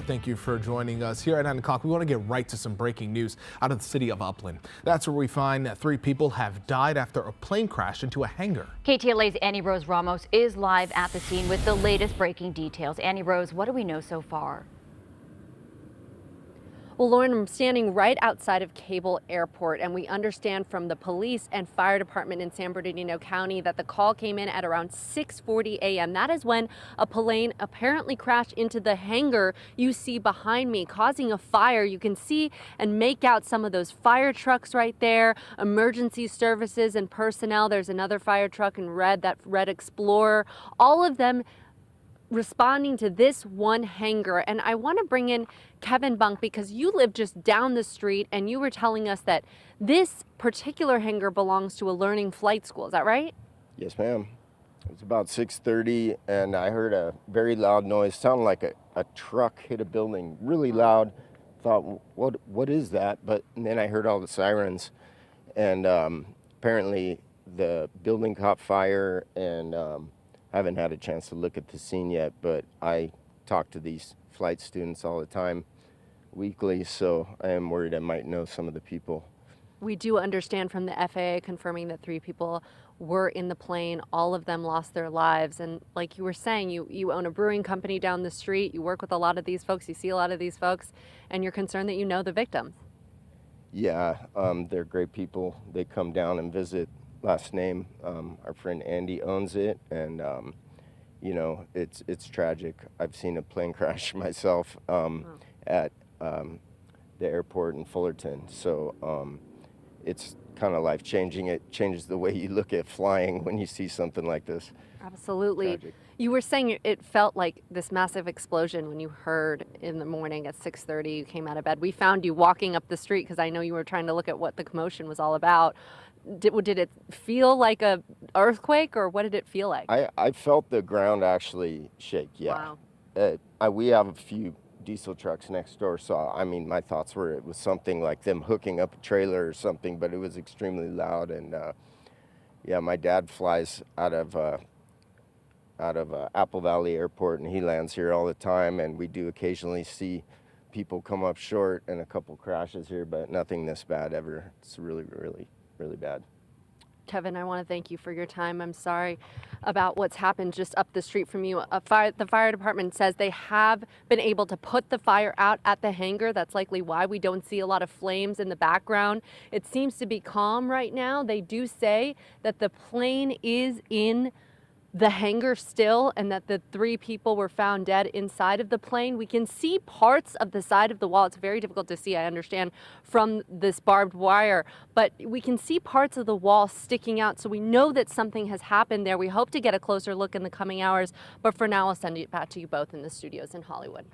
Thank you for joining us here at 9 o'clock. We want to get right to some breaking news out of the city of Upland. That's where we find that three people have died after a plane crashed into a hangar. KTLA's Annie Rose Ramos is live at the scene with the latest breaking details. Annie Rose, what do we know so far? Well, Lauren, I'm standing right outside of Cable Airport, and we understand from the police and fire department in San Bernardino County that the call came in at around 6:40 a.m. That is when a plane apparently crashed into the hangar you see behind me, causing a fire. You can see and make out some of those fire trucks right there, emergency services and personnel. There's another fire truck in red, that red Explorer. All of them responding to this one hangar. And I want to bring in Kevin Bunk because you live just down the street and you were telling us that this particular hangar belongs to a learning flight school. Is that right? Yes, ma'am. It was about 6.30 and I heard a very loud noise, sounded like a, a truck hit a building, really loud. Thought, what, what is that? But then I heard all the sirens and um, apparently the building caught fire and um, I haven't had a chance to look at the scene yet, but I talk to these flight students all the time, weekly, so I am worried I might know some of the people. We do understand from the FAA confirming that three people were in the plane. All of them lost their lives. And like you were saying, you, you own a brewing company down the street. You work with a lot of these folks. You see a lot of these folks, and you're concerned that you know the victims. Yeah, um, they're great people. They come down and visit last name. Um, our friend Andy owns it, and um, you know it's it's tragic. I've seen a plane crash myself um, wow. at um, the airport in Fullerton, so um, it's kind of life changing. It changes the way you look at flying when you see something like this. Absolutely. You were saying it felt like this massive explosion when you heard in the morning at 6:30 you came out of bed. We found you walking up the street because I know you were trying to look at what the commotion was all about did, did it feel like a earthquake or what did it feel like? I, I felt the ground actually shake, yeah. Wow. Uh, I, we have a few diesel trucks next door, so I mean, my thoughts were it was something like them hooking up a trailer or something, but it was extremely loud. And uh, yeah, my dad flies out of uh, out of uh, Apple Valley Airport, and he lands here all the time, and we do occasionally see people come up short and a couple crashes here, but nothing this bad ever. It's really, really really bad. Kevin, I want to thank you for your time. I'm sorry about what's happened just up the street from you. Fire, the fire department says they have been able to put the fire out at the hangar. That's likely why we don't see a lot of flames in the background. It seems to be calm right now. They do say that the plane is in the hangar still and that the three people were found dead inside of the plane. We can see parts of the side of the wall. It's very difficult to see, I understand, from this barbed wire, but we can see parts of the wall sticking out. So we know that something has happened there. We hope to get a closer look in the coming hours, but for now, I'll send it back to you both in the studios in Hollywood.